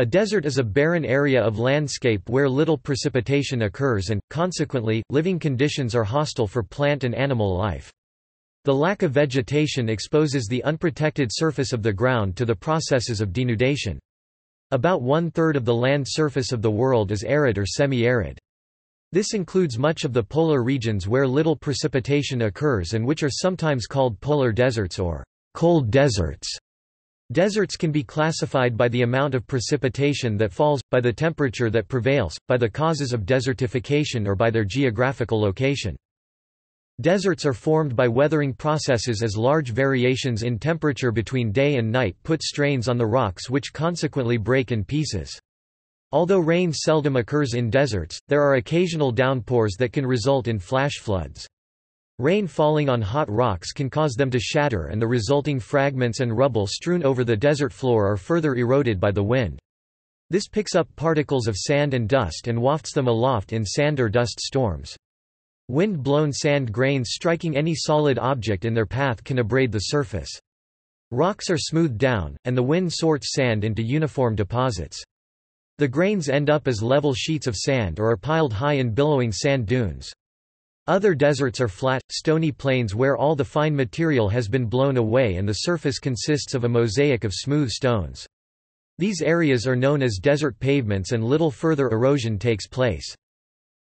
A desert is a barren area of landscape where little precipitation occurs and, consequently, living conditions are hostile for plant and animal life. The lack of vegetation exposes the unprotected surface of the ground to the processes of denudation. About one-third of the land surface of the world is arid or semi-arid. This includes much of the polar regions where little precipitation occurs and which are sometimes called polar deserts or cold deserts. Deserts can be classified by the amount of precipitation that falls, by the temperature that prevails, by the causes of desertification or by their geographical location. Deserts are formed by weathering processes as large variations in temperature between day and night put strains on the rocks which consequently break in pieces. Although rain seldom occurs in deserts, there are occasional downpours that can result in flash floods. Rain falling on hot rocks can cause them to shatter and the resulting fragments and rubble strewn over the desert floor are further eroded by the wind. This picks up particles of sand and dust and wafts them aloft in sand or dust storms. Wind-blown sand grains striking any solid object in their path can abrade the surface. Rocks are smoothed down, and the wind sorts sand into uniform deposits. The grains end up as level sheets of sand or are piled high in billowing sand dunes. Other deserts are flat, stony plains where all the fine material has been blown away and the surface consists of a mosaic of smooth stones. These areas are known as desert pavements and little further erosion takes place.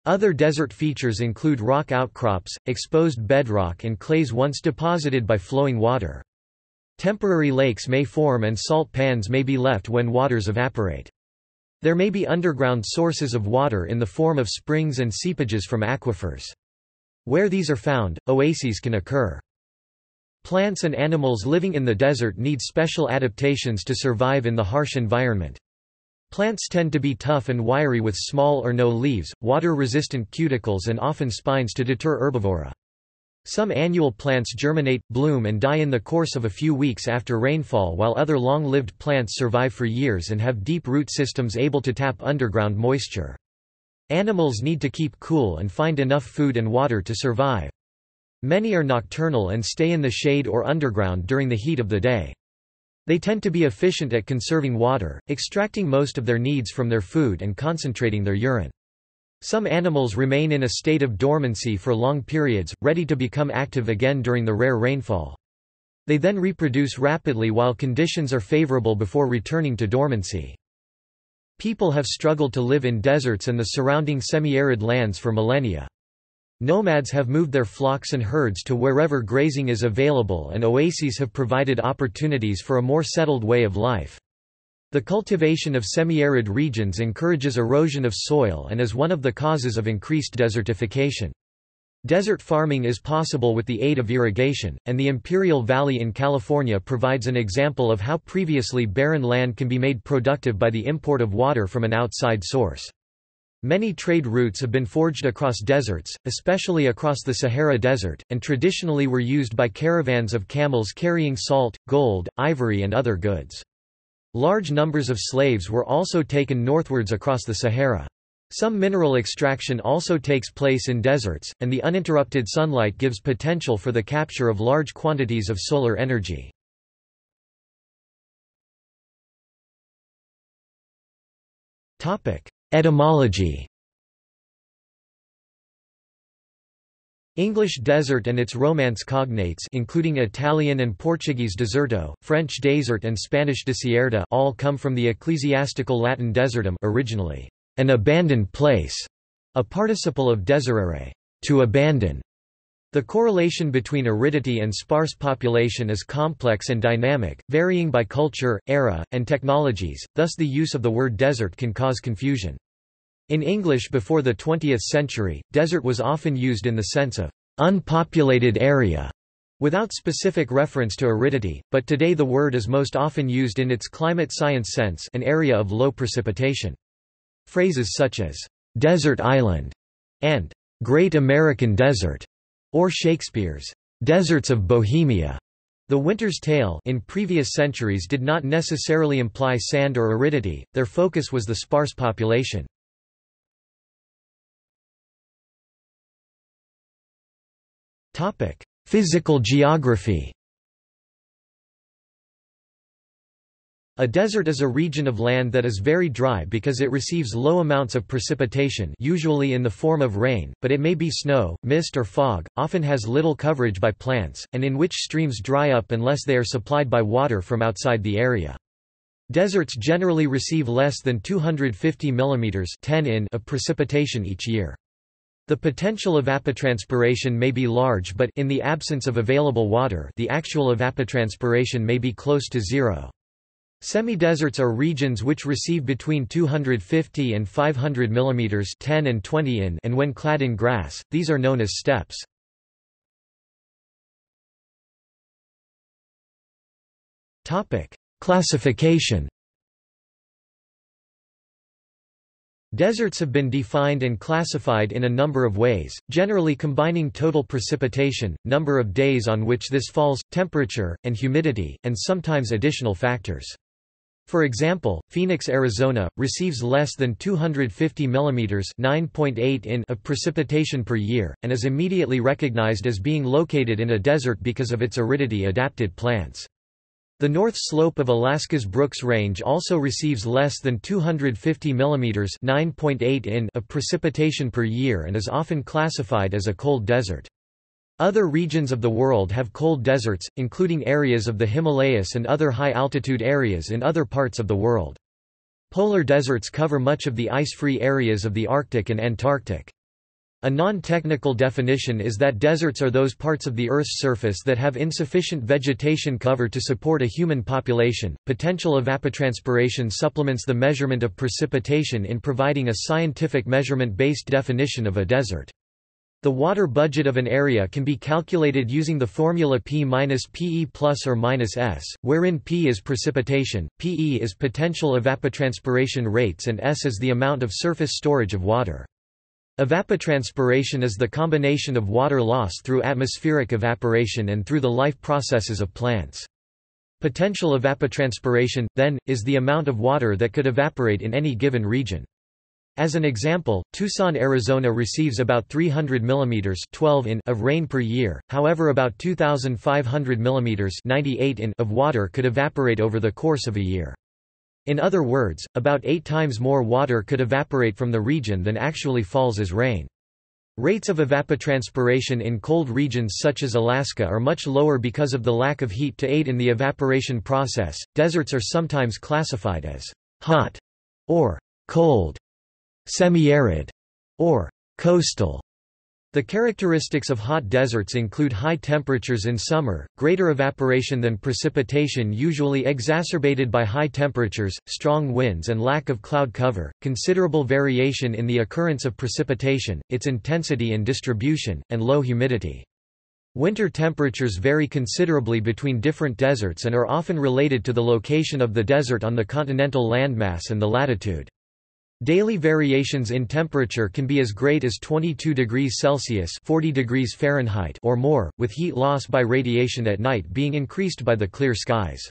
Other desert features include rock outcrops, exposed bedrock and clays once deposited by flowing water. Temporary lakes may form and salt pans may be left when waters evaporate. There may be underground sources of water in the form of springs and seepages from aquifers. Where these are found, oases can occur. Plants and animals living in the desert need special adaptations to survive in the harsh environment. Plants tend to be tough and wiry with small or no leaves, water-resistant cuticles and often spines to deter herbivory. Some annual plants germinate, bloom and die in the course of a few weeks after rainfall while other long-lived plants survive for years and have deep root systems able to tap underground moisture. Animals need to keep cool and find enough food and water to survive. Many are nocturnal and stay in the shade or underground during the heat of the day. They tend to be efficient at conserving water, extracting most of their needs from their food and concentrating their urine. Some animals remain in a state of dormancy for long periods, ready to become active again during the rare rainfall. They then reproduce rapidly while conditions are favorable before returning to dormancy. People have struggled to live in deserts and the surrounding semi-arid lands for millennia. Nomads have moved their flocks and herds to wherever grazing is available and oases have provided opportunities for a more settled way of life. The cultivation of semi-arid regions encourages erosion of soil and is one of the causes of increased desertification. Desert farming is possible with the aid of irrigation, and the Imperial Valley in California provides an example of how previously barren land can be made productive by the import of water from an outside source. Many trade routes have been forged across deserts, especially across the Sahara Desert, and traditionally were used by caravans of camels carrying salt, gold, ivory and other goods. Large numbers of slaves were also taken northwards across the Sahara. Some mineral extraction also takes place in deserts, and the uninterrupted sunlight gives potential for the capture of large quantities of solar energy. Etymology English desert and its Romance cognates including Italian and Portuguese deserto, French désert and Spanish desierto all come from the ecclesiastical Latin desertum originally an abandoned place, a participle of deserere, to abandon. The correlation between aridity and sparse population is complex and dynamic, varying by culture, era, and technologies, thus the use of the word desert can cause confusion. In English before the 20th century, desert was often used in the sense of unpopulated area, without specific reference to aridity, but today the word is most often used in its climate science sense an area of low precipitation. Phrases such as, "'desert island' and "'Great American Desert' or Shakespeare's "'Deserts of Bohemia' The Winter's Tale in previous centuries did not necessarily imply sand or aridity, their focus was the sparse population. Physical geography A desert is a region of land that is very dry because it receives low amounts of precipitation usually in the form of rain, but it may be snow, mist or fog, often has little coverage by plants, and in which streams dry up unless they are supplied by water from outside the area. Deserts generally receive less than 250 mm 10 in of precipitation each year. The potential evapotranspiration may be large but in the absence of available water the actual evapotranspiration may be close to zero. Semi-deserts are regions which receive between 250 and 500 mm 10 and 20 in and when clad in grass, these are known as steppes. Classification Deserts have been defined and classified in a number of ways, generally combining total precipitation, number of days on which this falls, temperature, and humidity, and sometimes additional factors. For example, Phoenix, Arizona, receives less than 250 mm 9.8 in of precipitation per year, and is immediately recognized as being located in a desert because of its aridity-adapted plants. The north slope of Alaska's Brooks Range also receives less than 250 mm 9.8 in of precipitation per year and is often classified as a cold desert. Other regions of the world have cold deserts, including areas of the Himalayas and other high-altitude areas in other parts of the world. Polar deserts cover much of the ice-free areas of the Arctic and Antarctic. A non-technical definition is that deserts are those parts of the Earth's surface that have insufficient vegetation cover to support a human population. Potential evapotranspiration supplements the measurement of precipitation in providing a scientific measurement-based definition of a desert. The water budget of an area can be calculated using the formula P minus PE plus or minus S, wherein P is precipitation, PE is potential evapotranspiration rates and S is the amount of surface storage of water. Evapotranspiration is the combination of water loss through atmospheric evaporation and through the life processes of plants. Potential evapotranspiration, then, is the amount of water that could evaporate in any given region. As an example, Tucson, Arizona receives about 300 mm 12 in of rain per year, however about 2,500 mm 98 in of water could evaporate over the course of a year. In other words, about eight times more water could evaporate from the region than actually falls as rain. Rates of evapotranspiration in cold regions such as Alaska are much lower because of the lack of heat to aid in the evaporation process. Deserts are sometimes classified as hot or cold semi-arid, or coastal. The characteristics of hot deserts include high temperatures in summer, greater evaporation than precipitation usually exacerbated by high temperatures, strong winds and lack of cloud cover, considerable variation in the occurrence of precipitation, its intensity and distribution, and low humidity. Winter temperatures vary considerably between different deserts and are often related to the location of the desert on the continental landmass and the latitude. Daily variations in temperature can be as great as 22 degrees Celsius 40 degrees Fahrenheit or more, with heat loss by radiation at night being increased by the clear skies.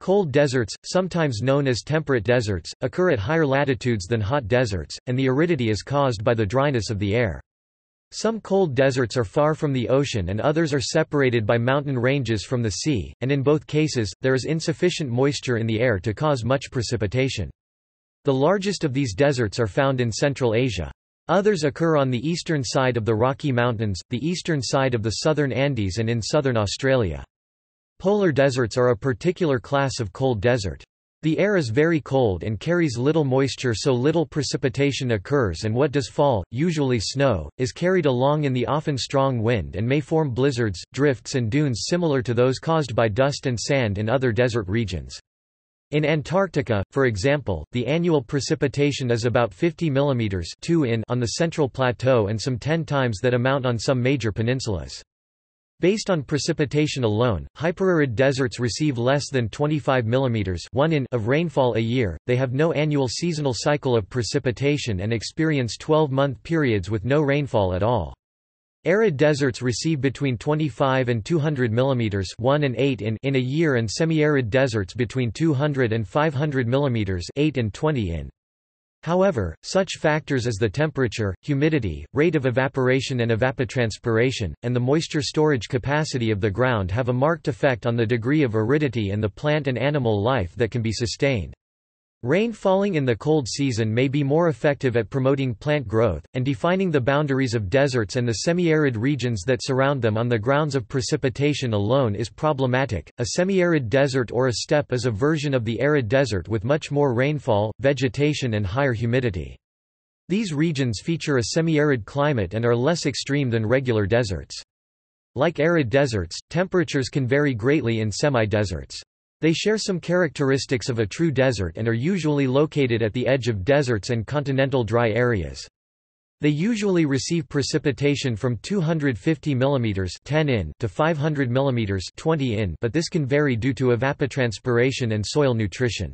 Cold deserts, sometimes known as temperate deserts, occur at higher latitudes than hot deserts, and the aridity is caused by the dryness of the air. Some cold deserts are far from the ocean and others are separated by mountain ranges from the sea, and in both cases, there is insufficient moisture in the air to cause much precipitation. The largest of these deserts are found in Central Asia. Others occur on the eastern side of the Rocky Mountains, the eastern side of the southern Andes and in southern Australia. Polar deserts are a particular class of cold desert. The air is very cold and carries little moisture so little precipitation occurs and what does fall, usually snow, is carried along in the often strong wind and may form blizzards, drifts and dunes similar to those caused by dust and sand in other desert regions. In Antarctica, for example, the annual precipitation is about 50 mm 2 in on the central plateau and some 10 times that amount on some major peninsulas. Based on precipitation alone, hyperarid deserts receive less than 25 mm 1 in of rainfall a year, they have no annual seasonal cycle of precipitation and experience 12-month periods with no rainfall at all. Arid deserts receive between 25 and 200 mm 1 and 8 in, in a year and semi-arid deserts between 200 and 500 mm 8 and 20 in. However, such factors as the temperature, humidity, rate of evaporation and evapotranspiration, and the moisture storage capacity of the ground have a marked effect on the degree of aridity and the plant and animal life that can be sustained. Rain falling in the cold season may be more effective at promoting plant growth, and defining the boundaries of deserts and the semi-arid regions that surround them on the grounds of precipitation alone is problematic. A semi-arid desert or a steppe is a version of the arid desert with much more rainfall, vegetation and higher humidity. These regions feature a semi-arid climate and are less extreme than regular deserts. Like arid deserts, temperatures can vary greatly in semi-deserts. They share some characteristics of a true desert and are usually located at the edge of deserts and continental dry areas. They usually receive precipitation from 250 mm 10 in to 500 mm 20 in but this can vary due to evapotranspiration and soil nutrition.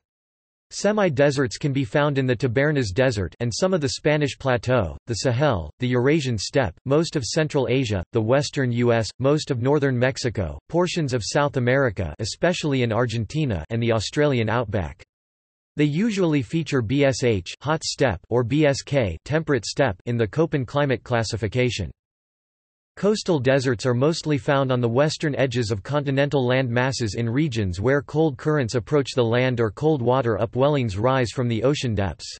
Semi-deserts can be found in the Tabernas Desert and some of the Spanish Plateau, the Sahel, the Eurasian steppe, most of Central Asia, the western U.S., most of northern Mexico, portions of South America especially in Argentina and the Australian outback. They usually feature BSH hot steppe or BSK temperate steppe in the Köppen climate classification. Coastal deserts are mostly found on the western edges of continental land masses in regions where cold currents approach the land or cold water upwellings rise from the ocean depths.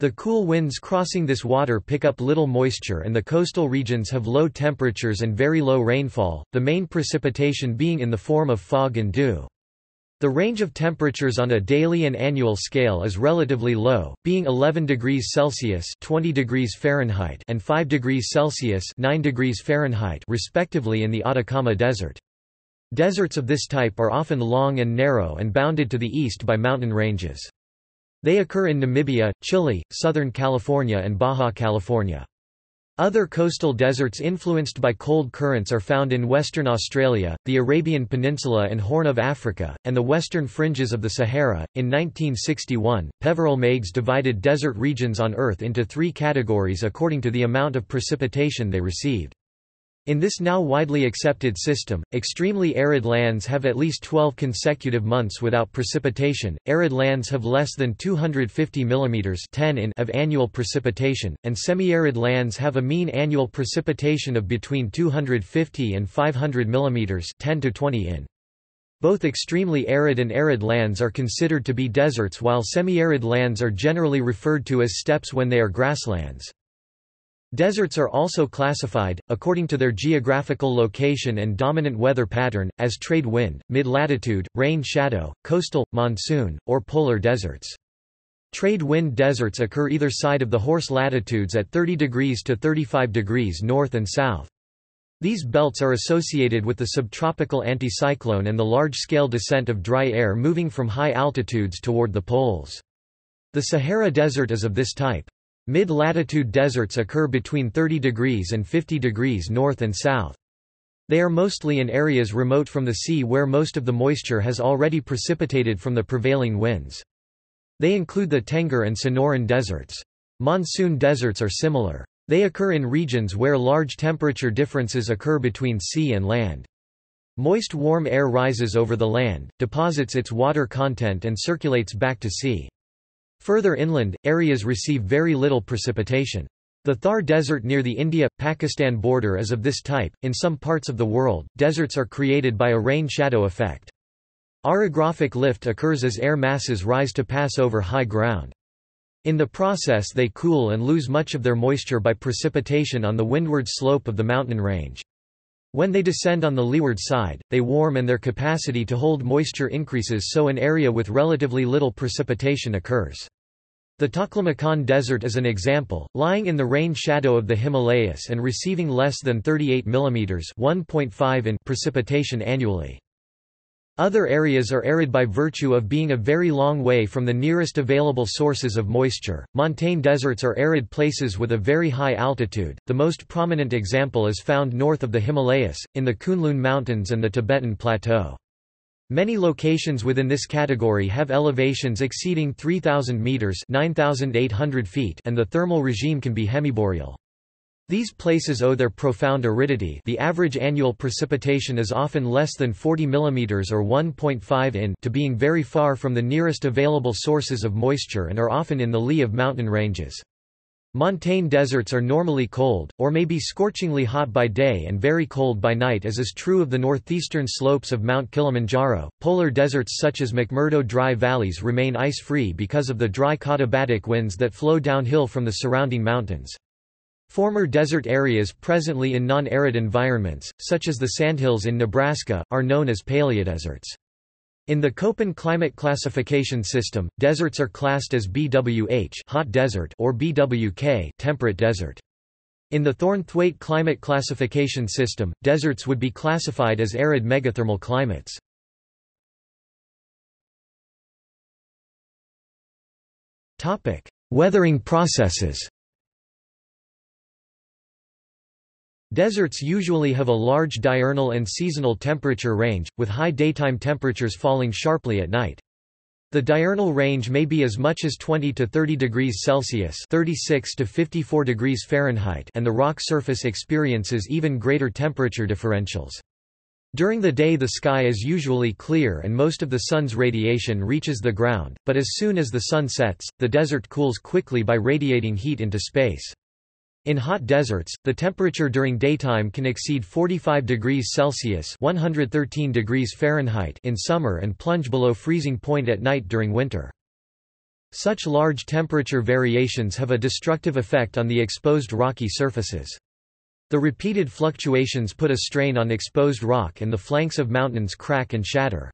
The cool winds crossing this water pick up little moisture and the coastal regions have low temperatures and very low rainfall, the main precipitation being in the form of fog and dew. The range of temperatures on a daily and annual scale is relatively low, being 11 degrees Celsius (20 degrees Fahrenheit) and 5 degrees Celsius (9 degrees Fahrenheit) respectively in the Atacama Desert. Deserts of this type are often long and narrow and bounded to the east by mountain ranges. They occur in Namibia, Chile, Southern California and Baja California. Other coastal deserts influenced by cold currents are found in Western Australia, the Arabian Peninsula and Horn of Africa, and the western fringes of the Sahara. In 1961, Peveril Meigs divided desert regions on Earth into three categories according to the amount of precipitation they received. In this now widely accepted system, extremely arid lands have at least 12 consecutive months without precipitation, arid lands have less than 250 mm 10 in of annual precipitation, and semi-arid lands have a mean annual precipitation of between 250 and 500 mm 10 to 20 in. Both extremely arid and arid lands are considered to be deserts while semi-arid lands are generally referred to as steppes when they are grasslands. Deserts are also classified, according to their geographical location and dominant weather pattern, as trade wind, mid-latitude, rain shadow, coastal, monsoon, or polar deserts. Trade wind deserts occur either side of the horse latitudes at 30 degrees to 35 degrees north and south. These belts are associated with the subtropical anticyclone and the large-scale descent of dry air moving from high altitudes toward the poles. The Sahara Desert is of this type. Mid-latitude deserts occur between 30 degrees and 50 degrees north and south. They are mostly in areas remote from the sea where most of the moisture has already precipitated from the prevailing winds. They include the Tengger and Sonoran deserts. Monsoon deserts are similar. They occur in regions where large temperature differences occur between sea and land. Moist warm air rises over the land, deposits its water content and circulates back to sea. Further inland, areas receive very little precipitation. The Thar Desert near the India-Pakistan border is of this type. In some parts of the world, deserts are created by a rain-shadow effect. Orographic lift occurs as air masses rise to pass over high ground. In the process they cool and lose much of their moisture by precipitation on the windward slope of the mountain range. When they descend on the leeward side, they warm and their capacity to hold moisture increases so an area with relatively little precipitation occurs. The Taklamakan Desert is an example, lying in the rain shadow of the Himalayas and receiving less than 38 mm 1.5 in precipitation annually. Other areas are arid by virtue of being a very long way from the nearest available sources of moisture. Montane deserts are arid places with a very high altitude. The most prominent example is found north of the Himalayas, in the Kunlun Mountains and the Tibetan Plateau. Many locations within this category have elevations exceeding 3,000 meters (9,800 feet), and the thermal regime can be hemiboreal. These places owe their profound aridity the average annual precipitation is often less than 40 mm or 1.5 in to being very far from the nearest available sources of moisture and are often in the lee of mountain ranges. Montane deserts are normally cold, or may be scorchingly hot by day and very cold by night as is true of the northeastern slopes of Mount Kilimanjaro. Polar deserts such as McMurdo dry valleys remain ice-free because of the dry katabatic winds that flow downhill from the surrounding mountains. Former desert areas presently in non-arid environments, such as the sandhills in Nebraska, are known as paleodeserts. In the Köppen climate classification system, deserts are classed as BWH hot desert or BWK temperate desert. In the Thornthwaite climate classification system, deserts would be classified as arid megathermal climates. Weathering processes Deserts usually have a large diurnal and seasonal temperature range, with high daytime temperatures falling sharply at night. The diurnal range may be as much as 20 to 30 degrees Celsius (36 to 54 degrees Fahrenheit), and the rock surface experiences even greater temperature differentials. During the day the sky is usually clear and most of the sun's radiation reaches the ground, but as soon as the sun sets, the desert cools quickly by radiating heat into space. In hot deserts, the temperature during daytime can exceed 45 degrees Celsius (113 degrees Fahrenheit) in summer and plunge below freezing point at night during winter. Such large temperature variations have a destructive effect on the exposed rocky surfaces. The repeated fluctuations put a strain on exposed rock and the flanks of mountains crack and shatter.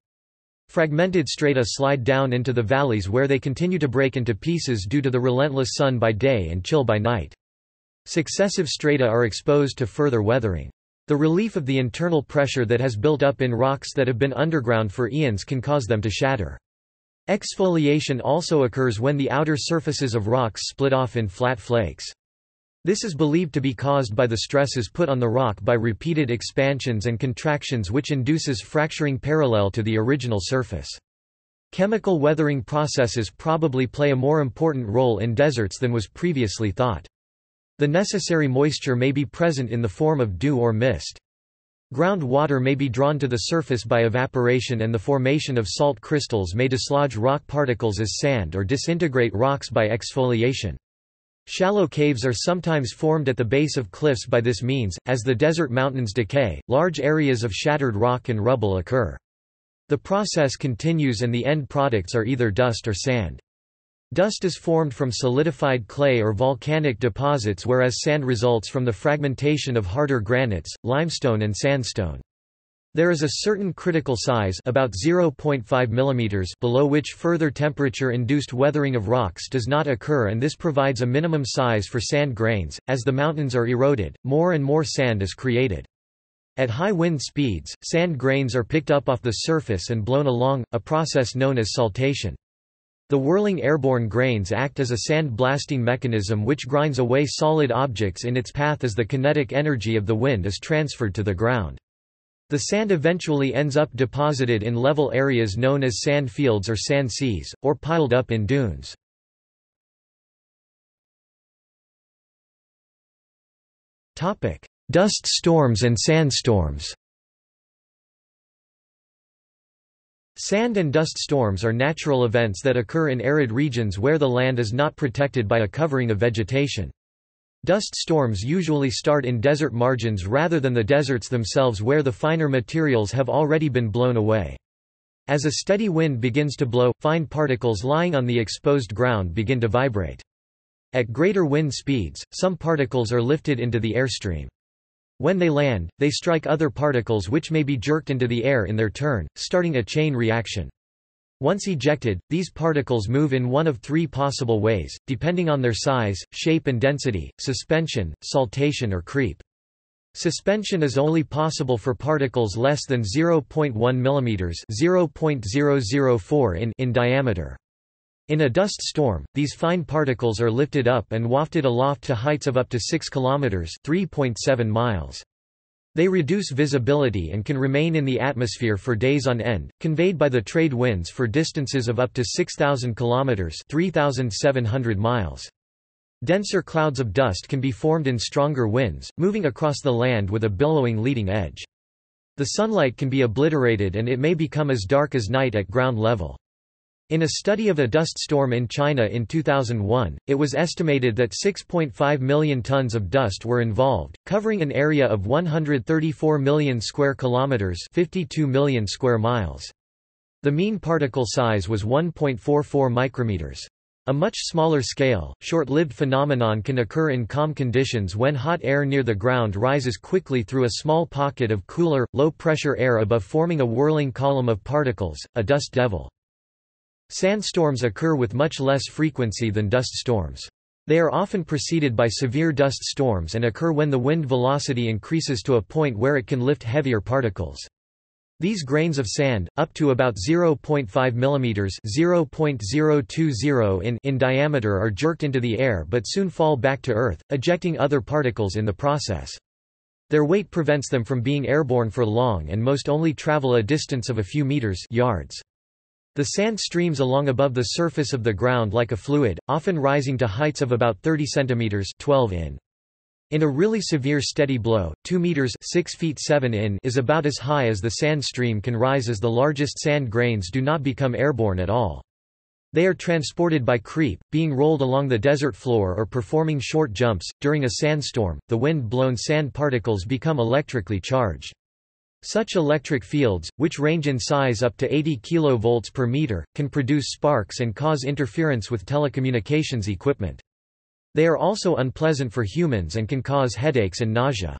Fragmented strata slide down into the valleys where they continue to break into pieces due to the relentless sun by day and chill by night. Successive strata are exposed to further weathering. The relief of the internal pressure that has built up in rocks that have been underground for eons can cause them to shatter. Exfoliation also occurs when the outer surfaces of rocks split off in flat flakes. This is believed to be caused by the stresses put on the rock by repeated expansions and contractions which induces fracturing parallel to the original surface. Chemical weathering processes probably play a more important role in deserts than was previously thought. The necessary moisture may be present in the form of dew or mist. Groundwater may be drawn to the surface by evaporation and the formation of salt crystals may dislodge rock particles as sand or disintegrate rocks by exfoliation. Shallow caves are sometimes formed at the base of cliffs by this means. As the desert mountains decay, large areas of shattered rock and rubble occur. The process continues and the end products are either dust or sand. Dust is formed from solidified clay or volcanic deposits whereas sand results from the fragmentation of harder granites, limestone and sandstone. There is a certain critical size about 0.5 mm below which further temperature-induced weathering of rocks does not occur and this provides a minimum size for sand grains. As the mountains are eroded, more and more sand is created. At high wind speeds, sand grains are picked up off the surface and blown along, a process known as saltation. The whirling airborne grains act as a sand-blasting mechanism which grinds away solid objects in its path as the kinetic energy of the wind is transferred to the ground. The sand eventually ends up deposited in level areas known as sand fields or sand seas, or piled up in dunes. Dust storms and sandstorms Sand and dust storms are natural events that occur in arid regions where the land is not protected by a covering of vegetation. Dust storms usually start in desert margins rather than the deserts themselves where the finer materials have already been blown away. As a steady wind begins to blow, fine particles lying on the exposed ground begin to vibrate. At greater wind speeds, some particles are lifted into the airstream. When they land, they strike other particles which may be jerked into the air in their turn, starting a chain reaction. Once ejected, these particles move in one of three possible ways, depending on their size, shape and density, suspension, saltation or creep. Suspension is only possible for particles less than 0.1 mm (0.004 in) in diameter. In a dust storm, these fine particles are lifted up and wafted aloft to heights of up to 6 km 3.7 miles. They reduce visibility and can remain in the atmosphere for days on end, conveyed by the trade winds for distances of up to 6,000 km 3,700 miles. Denser clouds of dust can be formed in stronger winds, moving across the land with a billowing leading edge. The sunlight can be obliterated and it may become as dark as night at ground level. In a study of a dust storm in China in 2001, it was estimated that 6.5 million tons of dust were involved, covering an area of 134 million square kilometers, 52 million square miles. The mean particle size was 1.44 micrometers. A much smaller scale, short-lived phenomenon can occur in calm conditions when hot air near the ground rises quickly through a small pocket of cooler, low-pressure air above forming a whirling column of particles, a dust devil. Sandstorms occur with much less frequency than dust storms. They are often preceded by severe dust storms and occur when the wind velocity increases to a point where it can lift heavier particles. These grains of sand, up to about 0.5 mm (0.020 in) in diameter are jerked into the air but soon fall back to Earth, ejecting other particles in the process. Their weight prevents them from being airborne for long and most only travel a distance of a few meters yards. The sand streams along above the surface of the ground like a fluid, often rising to heights of about 30 centimeters 12 in. In a really severe steady blow, 2 meters 6 feet 7 in is about as high as the sand stream can rise as the largest sand grains do not become airborne at all. They are transported by creep, being rolled along the desert floor or performing short jumps. During a sandstorm, the wind-blown sand particles become electrically charged. Such electric fields, which range in size up to 80 kV per meter, can produce sparks and cause interference with telecommunications equipment. They are also unpleasant for humans and can cause headaches and nausea.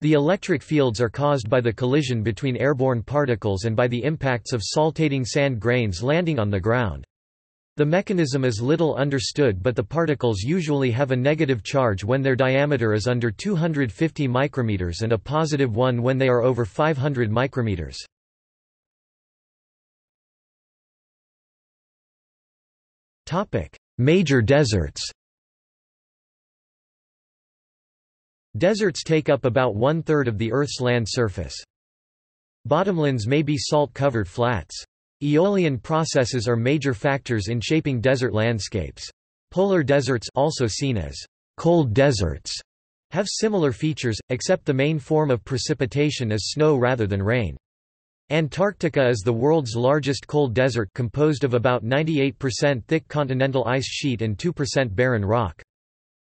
The electric fields are caused by the collision between airborne particles and by the impacts of saltating sand grains landing on the ground. The mechanism is little understood but the particles usually have a negative charge when their diameter is under 250 micrometers and a positive one when they are over 500 micrometers. Major deserts Deserts take up about one-third of the Earth's land surface. Bottomlands may be salt-covered flats. Aeolian processes are major factors in shaping desert landscapes. Polar deserts also seen as cold deserts have similar features, except the main form of precipitation is snow rather than rain. Antarctica is the world's largest cold desert composed of about 98% thick continental ice sheet and 2% barren rock.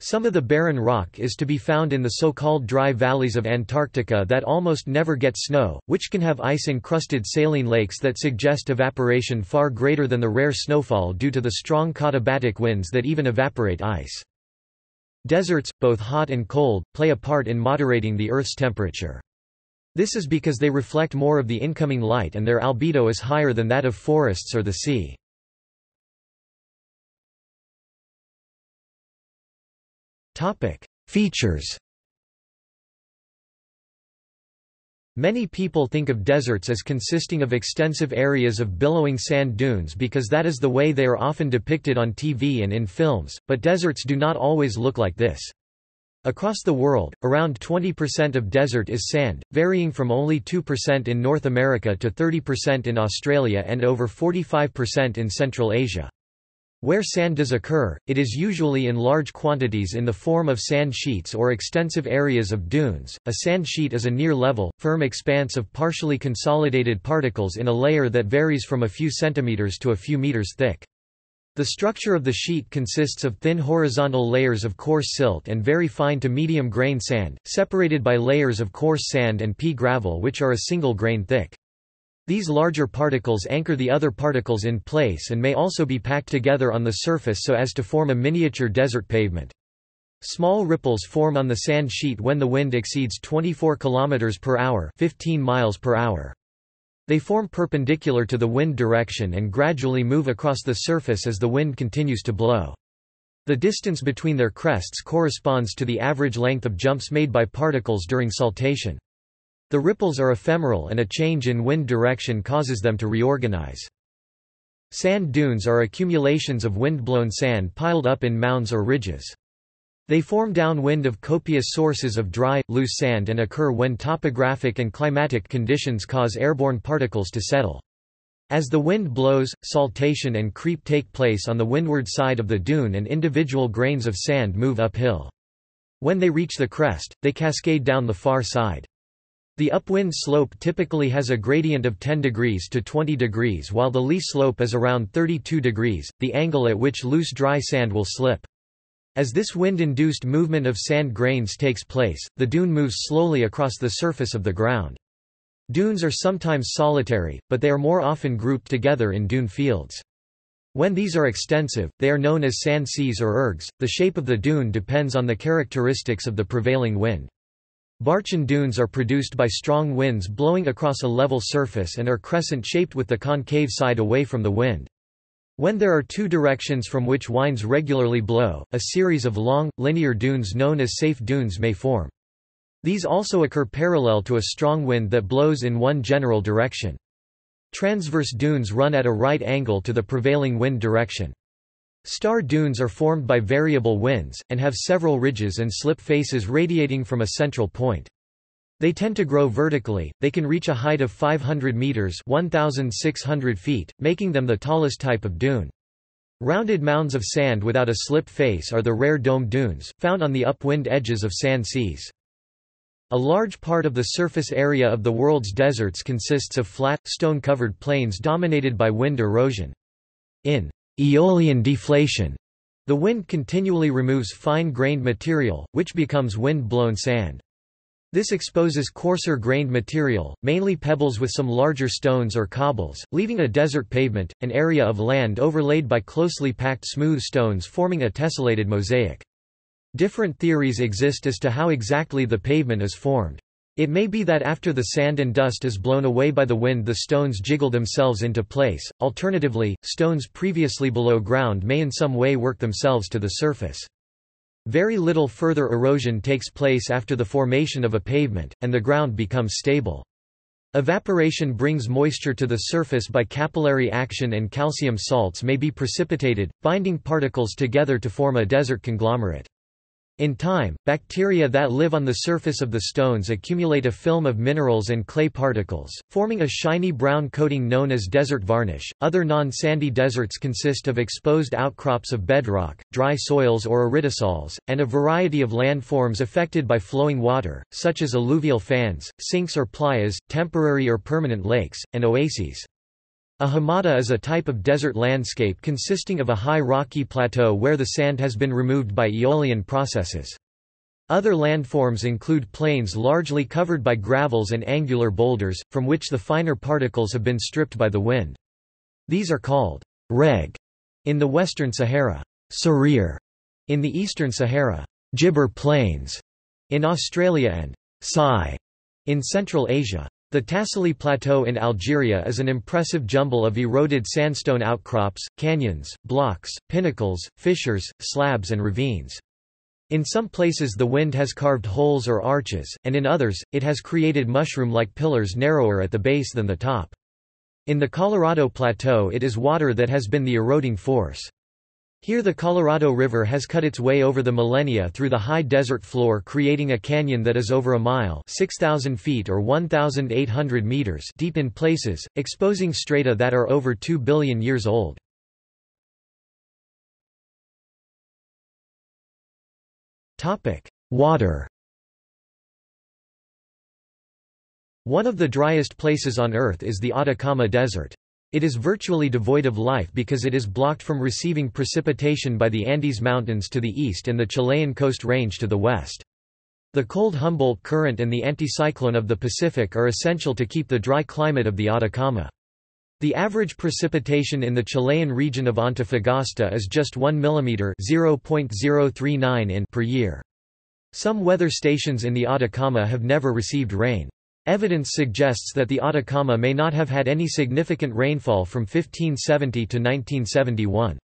Some of the barren rock is to be found in the so-called dry valleys of Antarctica that almost never get snow, which can have ice-encrusted saline lakes that suggest evaporation far greater than the rare snowfall due to the strong katabatic winds that even evaporate ice. Deserts, both hot and cold, play a part in moderating the Earth's temperature. This is because they reflect more of the incoming light and their albedo is higher than that of forests or the sea. Topic: Features. Many people think of deserts as consisting of extensive areas of billowing sand dunes because that is the way they are often depicted on TV and in films, but deserts do not always look like this. Across the world, around 20% of desert is sand, varying from only 2% in North America to 30% in Australia and over 45% in Central Asia. Where sand does occur, it is usually in large quantities in the form of sand sheets or extensive areas of dunes. A sand sheet is a near-level, firm expanse of partially consolidated particles in a layer that varies from a few centimeters to a few meters thick. The structure of the sheet consists of thin horizontal layers of coarse silt and very fine to medium grain sand, separated by layers of coarse sand and pea gravel which are a single grain thick. These larger particles anchor the other particles in place and may also be packed together on the surface so as to form a miniature desert pavement. Small ripples form on the sand sheet when the wind exceeds 24 km per hour, 15 miles per hour. They form perpendicular to the wind direction and gradually move across the surface as the wind continues to blow. The distance between their crests corresponds to the average length of jumps made by particles during saltation. The ripples are ephemeral and a change in wind direction causes them to reorganize. Sand dunes are accumulations of wind-blown sand piled up in mounds or ridges. They form downwind of copious sources of dry, loose sand and occur when topographic and climatic conditions cause airborne particles to settle. As the wind blows, saltation and creep take place on the windward side of the dune and individual grains of sand move uphill. When they reach the crest, they cascade down the far side. The upwind slope typically has a gradient of 10 degrees to 20 degrees while the lee slope is around 32 degrees, the angle at which loose dry sand will slip. As this wind-induced movement of sand grains takes place, the dune moves slowly across the surface of the ground. Dunes are sometimes solitary, but they are more often grouped together in dune fields. When these are extensive, they are known as sand seas or ergs. The shape of the dune depends on the characteristics of the prevailing wind. Barchan dunes are produced by strong winds blowing across a level surface and are crescent-shaped with the concave side away from the wind. When there are two directions from which winds regularly blow, a series of long, linear dunes known as seif dunes may form. These also occur parallel to a strong wind that blows in one general direction. Transverse dunes run at a right angle to the prevailing wind direction. Star dunes are formed by variable winds, and have several ridges and slip faces radiating from a central point. They tend to grow vertically, they can reach a height of 500 meters 1,600 feet, making them the tallest type of dune. Rounded mounds of sand without a slip face are the rare dome dunes, found on the upwind edges of sand seas. A large part of the surface area of the world's deserts consists of flat, stone-covered plains dominated by wind erosion. In Aeolian deflation. The wind continually removes fine-grained material, which becomes wind-blown sand. This exposes coarser-grained material, mainly pebbles with some larger stones or cobbles, leaving a desert pavement, an area of land overlaid by closely packed smooth stones forming a tessellated mosaic. Different theories exist as to how exactly the pavement is formed. It may be that after the sand and dust is blown away by the wind the stones jiggle themselves into place, alternatively, stones previously below ground may in some way work themselves to the surface. Very little further erosion takes place after the formation of a pavement, and the ground becomes stable. Evaporation brings moisture to the surface by capillary action and calcium salts may be precipitated, binding particles together to form a desert conglomerate. In time, bacteria that live on the surface of the stones accumulate a film of minerals and clay particles, forming a shiny brown coating known as desert varnish. Other non sandy deserts consist of exposed outcrops of bedrock, dry soils or aridisols, and a variety of landforms affected by flowing water, such as alluvial fans, sinks or playas, temporary or permanent lakes, and oases. A hamada is a type of desert landscape consisting of a high rocky plateau where the sand has been removed by aeolian processes. Other landforms include plains largely covered by gravels and angular boulders, from which the finer particles have been stripped by the wind. These are called reg in the western Sahara, sarir in the eastern Sahara, gibber plains in Australia and sai in Central Asia. The Tassili Plateau in Algeria is an impressive jumble of eroded sandstone outcrops, canyons, blocks, pinnacles, fissures, slabs and ravines. In some places the wind has carved holes or arches, and in others, it has created mushroom-like pillars narrower at the base than the top. In the Colorado Plateau it is water that has been the eroding force. Here the Colorado River has cut its way over the millennia through the high desert floor creating a canyon that is over a mile 6,000 feet or 1,800 meters deep in places, exposing strata that are over 2 billion years old. Water One of the driest places on Earth is the Atacama Desert. It is virtually devoid of life because it is blocked from receiving precipitation by the Andes Mountains to the east and the Chilean Coast Range to the west. The cold Humboldt Current and the anticyclone of the Pacific are essential to keep the dry climate of the Atacama. The average precipitation in the Chilean region of Antofagasta is just 1 mm (0.039 in) per year. Some weather stations in the Atacama have never received rain. Evidence suggests that the Atacama may not have had any significant rainfall from 1570 to 1971.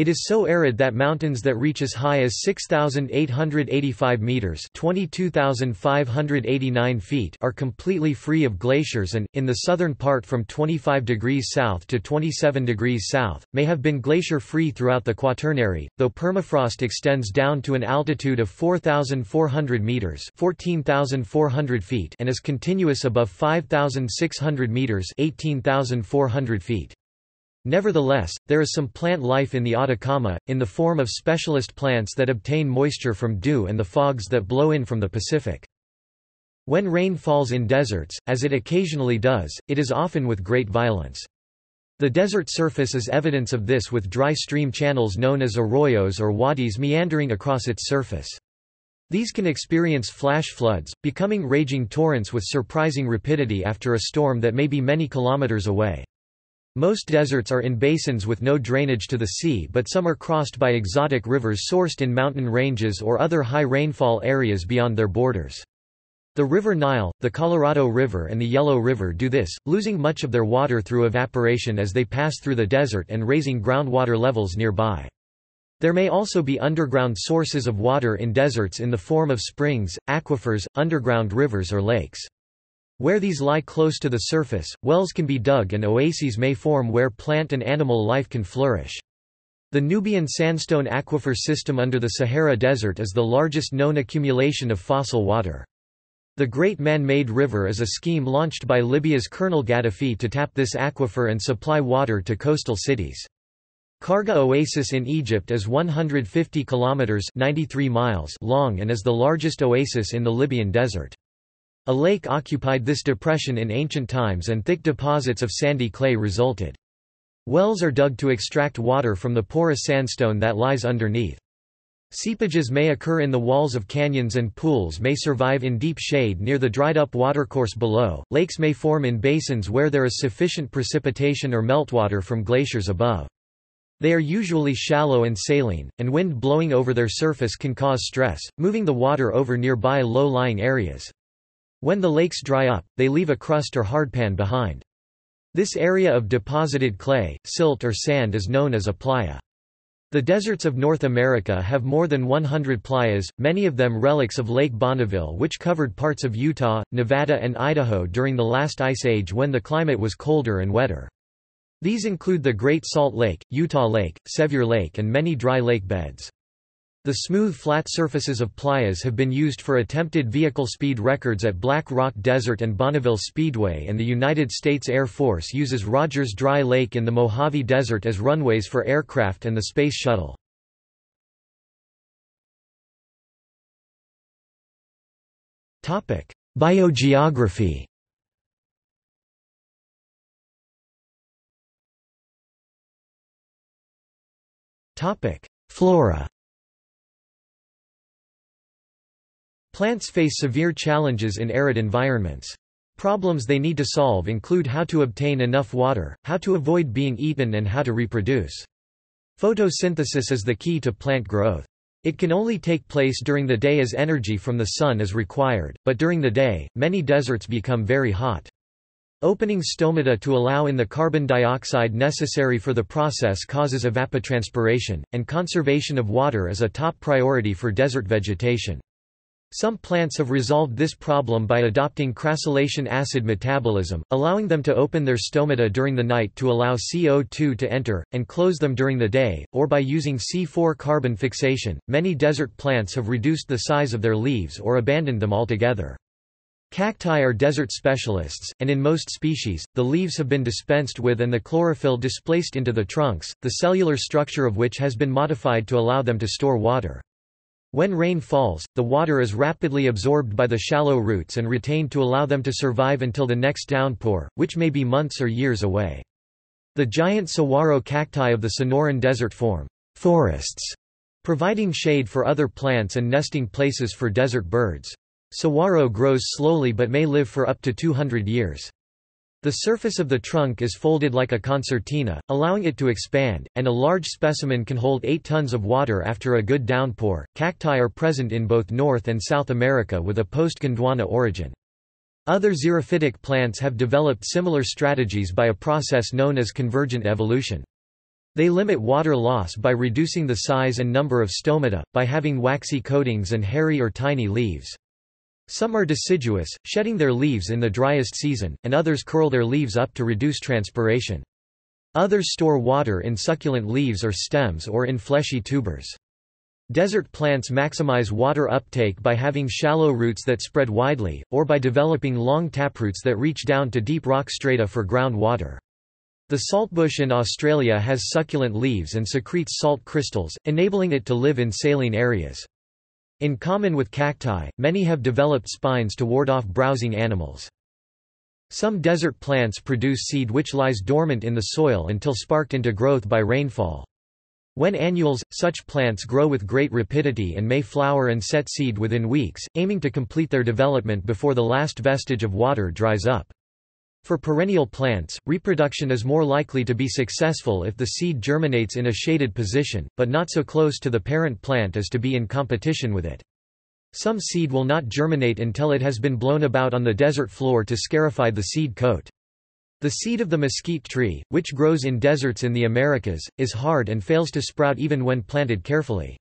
It is so arid that mountains that reach as high as 6,885 meters (22,589 feet) are completely free of glaciers and, in the southern part from 25 degrees south to 27 degrees south, may have been glacier-free throughout the Quaternary, though permafrost extends down to an altitude of 4,400 meters (14,400 feet) and is continuous above 5,600 meters (18,400 feet). Nevertheless, there is some plant life in the Atacama, in the form of specialist plants that obtain moisture from dew and the fogs that blow in from the Pacific. When rain falls in deserts, as it occasionally does, it is often with great violence. The desert surface is evidence of this with dry stream channels known as arroyos or wadis meandering across its surface. These can experience flash floods, becoming raging torrents with surprising rapidity after a storm that may be many kilometers away. Most deserts are in basins with no drainage to the sea but some are crossed by exotic rivers sourced in mountain ranges or other high rainfall areas beyond their borders. The River Nile, the Colorado River and the Yellow River do this, losing much of their water through evaporation as they pass through the desert and raising groundwater levels nearby. There may also be underground sources of water in deserts in the form of springs, aquifers, underground rivers or lakes. Where these lie close to the surface, wells can be dug and oases may form where plant and animal life can flourish. The Nubian sandstone aquifer system under the Sahara Desert is the largest known accumulation of fossil water. The Great Man-Made River is a scheme launched by Libya's Colonel Gaddafi to tap this aquifer and supply water to coastal cities. Kharga Oasis in Egypt is 150 kilometers 93 miles long and is the largest oasis in the Libyan desert. A lake occupied this depression in ancient times and thick deposits of sandy clay resulted. Wells are dug to extract water from the porous sandstone that lies underneath. Seepages may occur in the walls of canyons and pools may survive in deep shade near the dried-up watercourse below. Lakes may form in basins where there is sufficient precipitation or meltwater from glaciers above. They are usually shallow and saline, and wind blowing over their surface can cause stress, moving the water over nearby low-lying areas. When the lakes dry up, they leave a crust or hardpan behind. This area of deposited clay, silt or sand is known as a playa. The deserts of North America have more than 100 playas, many of them relics of Lake Bonneville which covered parts of Utah, Nevada and Idaho during the last ice age when the climate was colder and wetter. These include the Great Salt Lake, Utah Lake, Sevier Lake and many dry lake beds. The smooth flat surfaces of playas have been used for attempted vehicle speed records at Black Rock Desert and Bonneville Speedway and the United States Air Force uses Rogers Dry Lake in the Mojave Desert as runways for aircraft and the Space Shuttle. Biogeography Flora Plants face severe challenges in arid environments. Problems they need to solve include how to obtain enough water, how to avoid being eaten and how to reproduce. Photosynthesis is the key to plant growth. It can only take place during the day as energy from the sun is required, but during the day, many deserts become very hot. Opening stomata to allow in the carbon dioxide necessary for the process causes evapotranspiration, and conservation of water is a top priority for desert vegetation. Some plants have resolved this problem by adopting crassulacean acid metabolism, allowing them to open their stomata during the night to allow CO2 to enter, and close them during the day, or by using C4 carbon fixation. Many desert plants have reduced the size of their leaves or abandoned them altogether. Cacti are desert specialists, and in most species, the leaves have been dispensed with and the chlorophyll displaced into the trunks, the cellular structure of which has been modified to allow them to store water. When rain falls, the water is rapidly absorbed by the shallow roots and retained to allow them to survive until the next downpour, which may be months or years away. The giant saguaro cacti of the Sonoran Desert form forests, providing shade for other plants and nesting places for desert birds. Saguaro grows slowly but may live for up to 200 years. The surface of the trunk is folded like a concertina, allowing it to expand, and a large specimen can hold 8 tons of water after a good downpour. Cacti are present in both North and South America with a post-Gondwana origin. Other xerophytic plants have developed similar strategies by a process known as convergent evolution. They limit water loss by reducing the size and number of stomata, by having waxy coatings and hairy or tiny leaves. Some are deciduous, shedding their leaves in the driest season, and others curl their leaves up to reduce transpiration. Others store water in succulent leaves or stems or in fleshy tubers. Desert plants maximize water uptake by having shallow roots that spread widely, or by developing long taproots that reach down to deep rock strata for groundwater. The saltbush in Australia has succulent leaves and secretes salt crystals, enabling it to live in saline areas. In common with cacti, many have developed spines to ward off browsing animals. Some desert plants produce seed which lies dormant in the soil until sparked into growth by rainfall. When annuals, such plants grow with great rapidity and may flower and set seed within weeks, aiming to complete their development before the last vestige of water dries up. For perennial plants, reproduction is more likely to be successful if the seed germinates in a shaded position, but not so close to the parent plant as to be in competition with it. Some seed will not germinate until it has been blown about on the desert floor to scarify the seed coat. The seed of the mesquite tree, which grows in deserts in the Americas, is hard and fails to sprout even when planted carefully.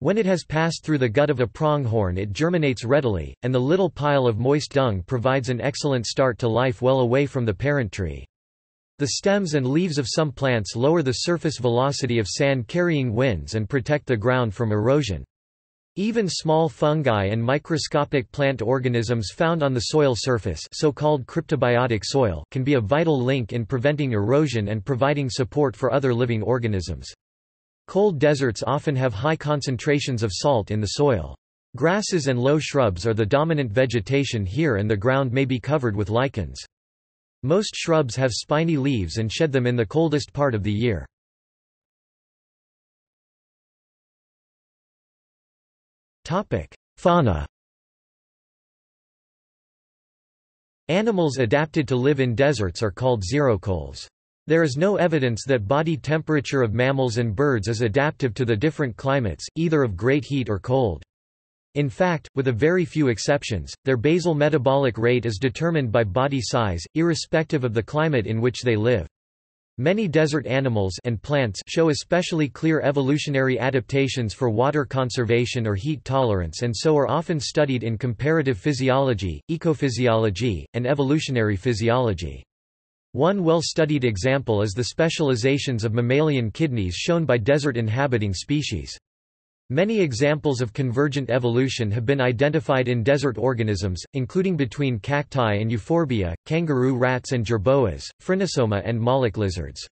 When it has passed through the gut of a pronghorn it germinates readily, and the little pile of moist dung provides an excellent start to life well away from the parent tree. The stems and leaves of some plants lower the surface velocity of sand-carrying winds and protect the ground from erosion. Even small fungi and microscopic plant organisms found on the soil surface so-called cryptobiotic soil can be a vital link in preventing erosion and providing support for other living organisms. Cold deserts often have high concentrations of salt in the soil. Grasses and low shrubs are the dominant vegetation here and the ground may be covered with lichens. Most shrubs have spiny leaves and shed them in the coldest part of the year. Fauna Animals adapted to live in deserts are called xerocoles. There is no evidence that body temperature of mammals and birds is adaptive to the different climates, either of great heat or cold. In fact, with a very few exceptions, their basal metabolic rate is determined by body size, irrespective of the climate in which they live. Many desert animals and plants show especially clear evolutionary adaptations for water conservation or heat tolerance and so are often studied in comparative physiology, ecophysiology, and evolutionary physiology. One well-studied example is the specializations of mammalian kidneys shown by desert-inhabiting species. Many examples of convergent evolution have been identified in desert organisms, including between cacti and euphorbia, kangaroo rats and jerboas, phrynosoma and moloch lizards.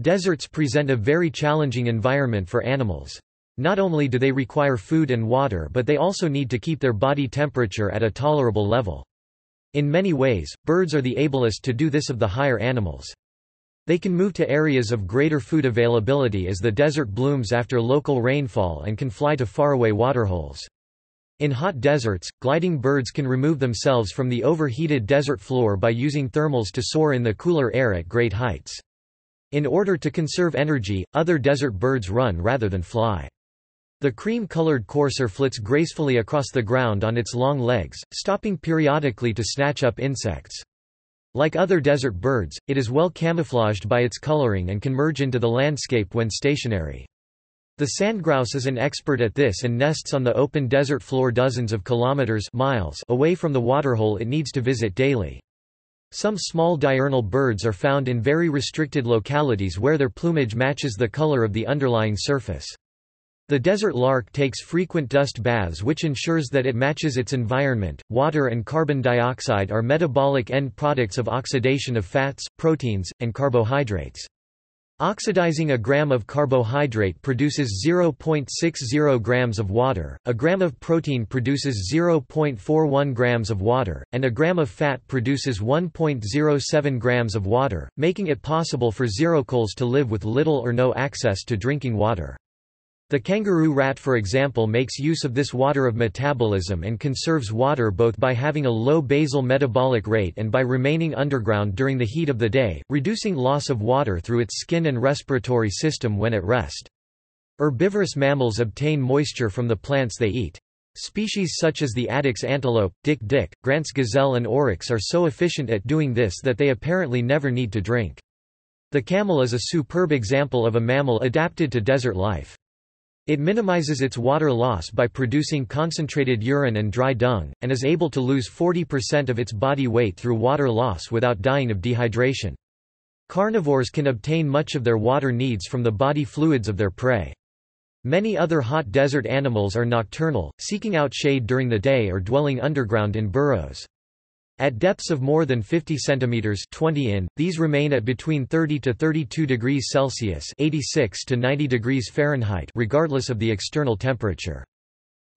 Deserts present a very challenging environment for animals. Not only do they require food and water but they also need to keep their body temperature at a tolerable level. In many ways, birds are the ablest to do this of the higher animals. They can move to areas of greater food availability as the desert blooms after local rainfall and can fly to faraway waterholes. In hot deserts, gliding birds can remove themselves from the overheated desert floor by using thermals to soar in the cooler air at great heights. In order to conserve energy, other desert birds run rather than fly. The cream-colored courser flits gracefully across the ground on its long legs, stopping periodically to snatch up insects. Like other desert birds, it is well camouflaged by its coloring and can merge into the landscape when stationary. The sandgrouse is an expert at this and nests on the open desert floor dozens of kilometers miles away from the waterhole it needs to visit daily. Some small diurnal birds are found in very restricted localities where their plumage matches the color of the underlying surface. The desert lark takes frequent dust baths which ensures that it matches its environment. Water and carbon dioxide are metabolic end products of oxidation of fats, proteins, and carbohydrates. Oxidizing a gram of carbohydrate produces 0.60 grams of water, a gram of protein produces 0.41 grams of water, and a gram of fat produces 1.07 grams of water, making it possible for xerocoles to live with little or no access to drinking water. The kangaroo rat for example makes use of this water of metabolism and conserves water both by having a low basal metabolic rate and by remaining underground during the heat of the day, reducing loss of water through its skin and respiratory system when at rest. Herbivorous mammals obtain moisture from the plants they eat. Species such as the addax antelope, dik-dik, Grant's gazelle and oryx are so efficient at doing this that they apparently never need to drink. The camel is a superb example of a mammal adapted to desert life. It minimizes its water loss by producing concentrated urine and dry dung, and is able to lose 40% of its body weight through water loss without dying of dehydration. Carnivores can obtain much of their water needs from the body fluids of their prey. Many other hot desert animals are nocturnal, seeking out shade during the day or dwelling underground in burrows. At depths of more than 50 centimeters 20 in, these remain at between 30 to 32 degrees Celsius 86 to 90 degrees Fahrenheit regardless of the external temperature.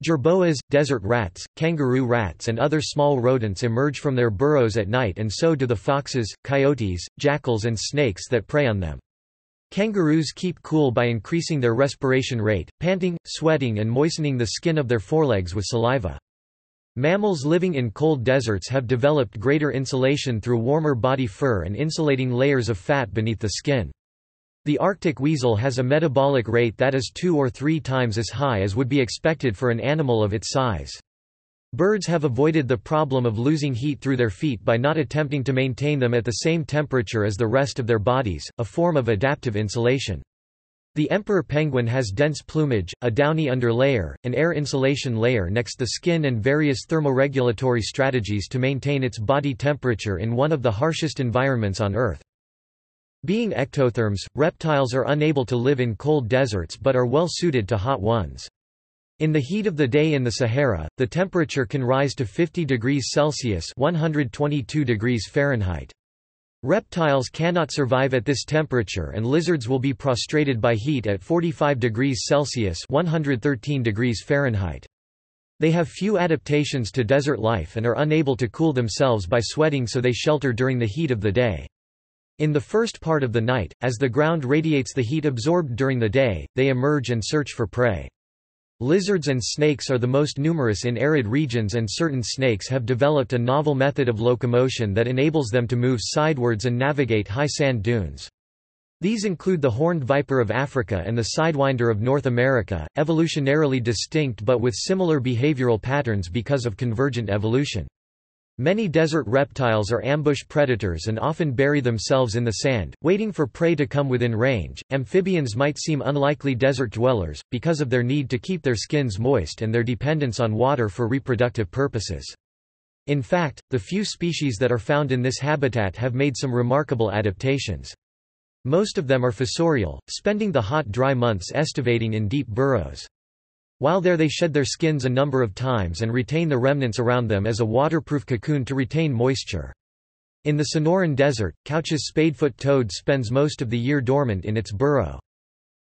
Jerboas, desert rats, kangaroo rats and other small rodents emerge from their burrows at night and so do the foxes, coyotes, jackals and snakes that prey on them. Kangaroos keep cool by increasing their respiration rate, panting, sweating and moistening the skin of their forelegs with saliva. Mammals living in cold deserts have developed greater insulation through warmer body fur and insulating layers of fat beneath the skin. The Arctic weasel has a metabolic rate that is two or three times as high as would be expected for an animal of its size. Birds have avoided the problem of losing heat through their feet by not attempting to maintain them at the same temperature as the rest of their bodies, a form of adaptive insulation. The emperor penguin has dense plumage, a downy underlayer, an air insulation layer next the skin and various thermoregulatory strategies to maintain its body temperature in one of the harshest environments on Earth. Being ectotherms, reptiles are unable to live in cold deserts but are well suited to hot ones. In the heat of the day in the Sahara, the temperature can rise to 50 degrees Celsius 122 degrees Fahrenheit. Reptiles cannot survive at this temperature and lizards will be prostrated by heat at 45 degrees Celsius 113 degrees Fahrenheit. They have few adaptations to desert life and are unable to cool themselves by sweating so they shelter during the heat of the day. In the first part of the night, as the ground radiates the heat absorbed during the day, they emerge and search for prey. Lizards and snakes are the most numerous in arid regions and certain snakes have developed a novel method of locomotion that enables them to move sidewards and navigate high sand dunes. These include the horned viper of Africa and the sidewinder of North America, evolutionarily distinct but with similar behavioral patterns because of convergent evolution. Many desert reptiles are ambush predators and often bury themselves in the sand, waiting for prey to come within range. Amphibians might seem unlikely desert dwellers, because of their need to keep their skins moist and their dependence on water for reproductive purposes. In fact, the few species that are found in this habitat have made some remarkable adaptations. Most of them are fossorial, spending the hot dry months estivating in deep burrows. While there they shed their skins a number of times and retain the remnants around them as a waterproof cocoon to retain moisture. In the Sonoran Desert, Couch's spadefoot toad spends most of the year dormant in its burrow.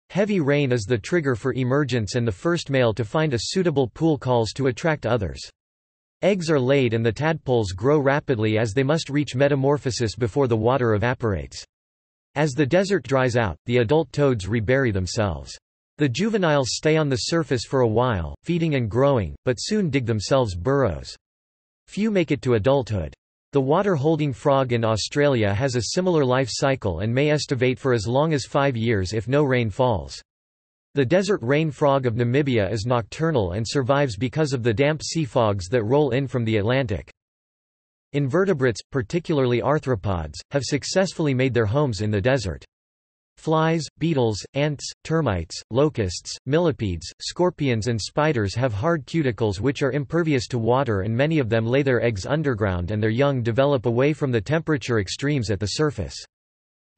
Heavy rain is the trigger for emergence and the first male to find a suitable pool calls to attract others. Eggs are laid and the tadpoles grow rapidly as they must reach metamorphosis before the water evaporates. As the desert dries out, the adult toads rebury themselves. The juveniles stay on the surface for a while, feeding and growing, but soon dig themselves burrows. Few make it to adulthood. The water-holding frog in Australia has a similar life cycle and may estivate for as long as five years if no rain falls. The desert rain frog of Namibia is nocturnal and survives because of the damp sea fogs that roll in from the Atlantic. Invertebrates, particularly arthropods, have successfully made their homes in the desert. Flies, beetles, ants, termites, locusts, millipedes, scorpions and spiders have hard cuticles which are impervious to water and many of them lay their eggs underground and their young develop away from the temperature extremes at the surface.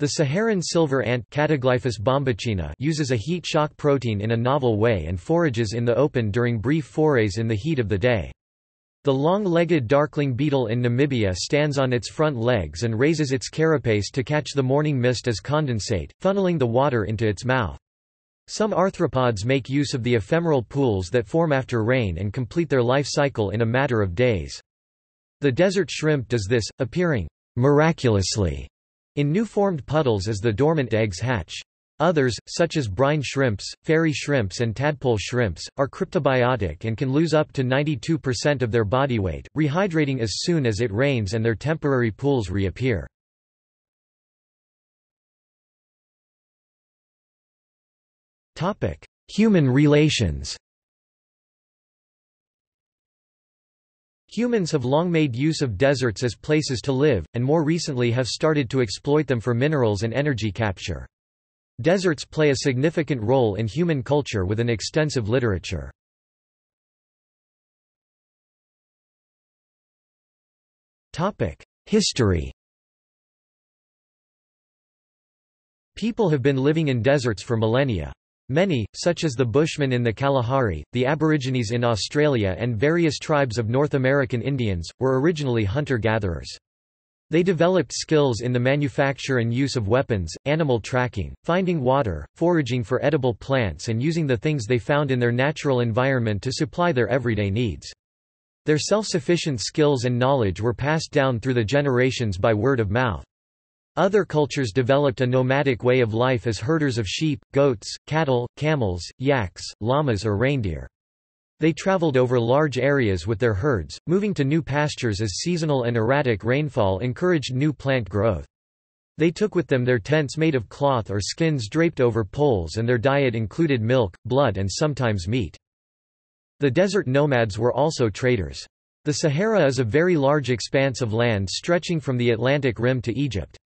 The Saharan silver ant uses a heat shock protein in a novel way and forages in the open during brief forays in the heat of the day. The long-legged darkling beetle in Namibia stands on its front legs and raises its carapace to catch the morning mist as condensate, funneling the water into its mouth. Some arthropods make use of the ephemeral pools that form after rain and complete their life cycle in a matter of days. The desert shrimp does this, appearing miraculously in new-formed puddles as the dormant eggs hatch. Others, such as brine shrimps, fairy shrimps and tadpole shrimps, are cryptobiotic and can lose up to 92% of their body weight, rehydrating as soon as it rains and their temporary pools reappear. Human relations Humans have long made use of deserts as places to live, and more recently have started to exploit them for minerals and energy capture. Deserts play a significant role in human culture with an extensive literature. History People have been living in deserts for millennia. Many, such as the Bushmen in the Kalahari, the Aborigines in Australia and various tribes of North American Indians, were originally hunter-gatherers. They developed skills in the manufacture and use of weapons, animal tracking, finding water, foraging for edible plants and using the things they found in their natural environment to supply their everyday needs. Their self-sufficient skills and knowledge were passed down through the generations by word of mouth. Other cultures developed a nomadic way of life as herders of sheep, goats, cattle, camels, yaks, llamas or reindeer. They traveled over large areas with their herds, moving to new pastures as seasonal and erratic rainfall encouraged new plant growth. They took with them their tents made of cloth or skins draped over poles and their diet included milk, blood and sometimes meat. The desert nomads were also traders. The Sahara is a very large expanse of land stretching from the Atlantic Rim to Egypt.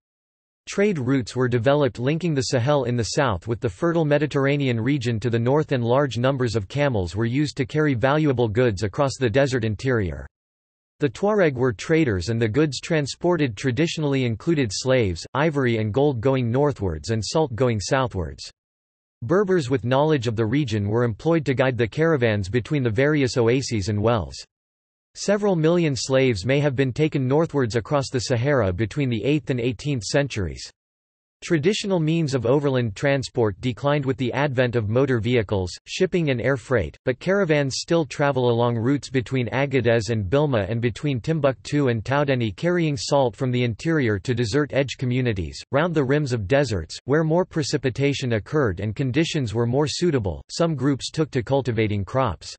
Trade routes were developed linking the Sahel in the south with the fertile Mediterranean region to the north and large numbers of camels were used to carry valuable goods across the desert interior. The Tuareg were traders and the goods transported traditionally included slaves, ivory and gold going northwards and salt going southwards. Berbers with knowledge of the region were employed to guide the caravans between the various oases and wells. Several million slaves may have been taken northwards across the Sahara between the 8th and 18th centuries. Traditional means of overland transport declined with the advent of motor vehicles, shipping and air freight, but caravans still travel along routes between Agadez and Bilma and between Timbuktu and Taoudenni carrying salt from the interior to desert-edge communities, round the rims of deserts, where more precipitation occurred and conditions were more suitable, some groups took to cultivating crops.